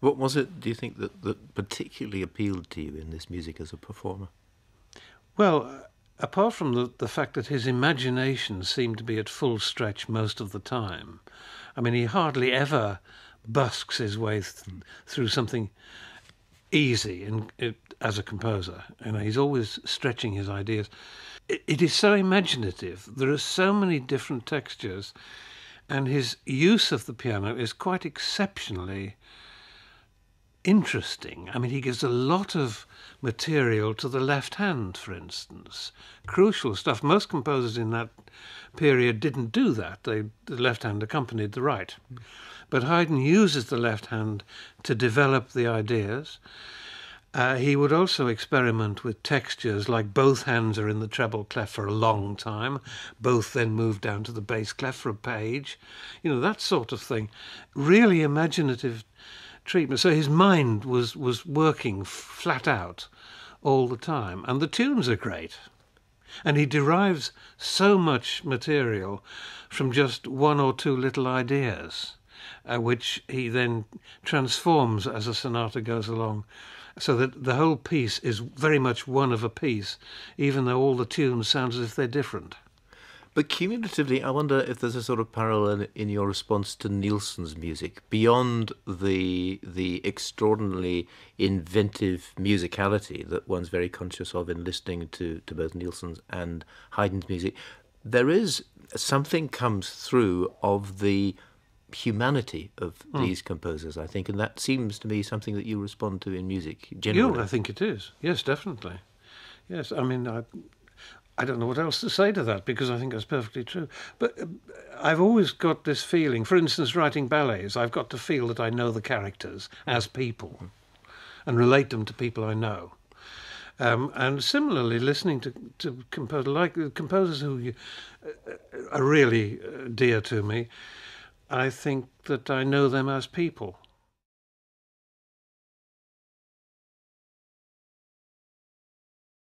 What was it, do you think, that, that particularly appealed to you in this music as a performer? Well, uh, apart from the, the fact that his imagination seemed to be at full stretch most of the time, I mean, he hardly ever busks his way th- hmm. through something easy in, it, as a composer. You know, he's always stretching his ideas. It, it is so imaginative. There are so many different textures, and his use of the piano is quite exceptionally interesting. I mean, he gives a lot of material to the left hand, for instance. Crucial stuff. Most composers in that period didn't do that. They, the left hand accompanied the right. But Haydn uses the left hand to develop the ideas. Uh, he would also experiment with textures like both hands are in the treble clef for a long time, both then move down to the bass clef for a page, you know, that sort of thing. Really imaginative treatment. So his mind was, was working flat out all the time, and the tunes are great. And he derives so much material from just one or two little ideas uh, which he then transforms as a sonata goes along. So that the whole piece is very much one of a piece, even though all the tunes sound as if they're different. But cumulatively, I wonder if there's a sort of parallel in your response to Nielsen's music beyond the the extraordinarily inventive musicality that one's very conscious of in listening to, to both Nielsen's and Haydn's music. There is something comes through of the humanity of mm. these composers, I think, and that seems to me something that you respond to in music generally. I think it is. Yes, definitely. Yes, I mean, I, I don't know what else to say to that because I think that's perfectly true. But uh, I've always got this feeling. For instance, writing ballets, I've got to feel that I know the characters as people, and relate them to people I know. Um, and similarly, listening to to composers like composers who uh, are really uh, dear to me, I think that I know them as people.